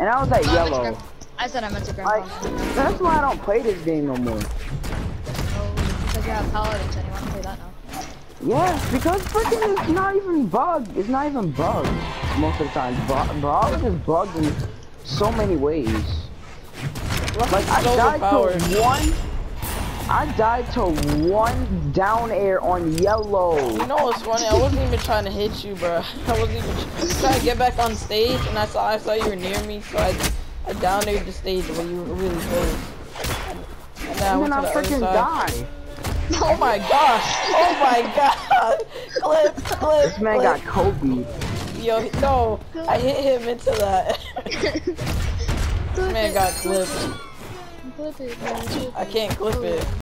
And I was at Oh, I meant yellow. I said I meant to grab Like, that's why I don't play this game no more. Oh, because you have paladins and you want to play that now. Yes, because freaking it's not even bugged. It's not even bugged most of the time. Bu- Brawlhalla is bugged in so many ways. Like I died to one. I died to one down air on yellow. You know what's funny? I wasn't even trying to hit you, bro. I wasn't even trying to get back on stage, and I saw I saw you were near me, so I I down aired the stage where you were really close. And then I And went then to I the other freaking side. died. Oh my gosh! Oh my god! Clip, clip, This man clip. got Kobe. Yo, no, I hit him into that. this man got clipped. Clip it, man. I can't clip it.